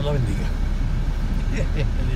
Dios la bendiga.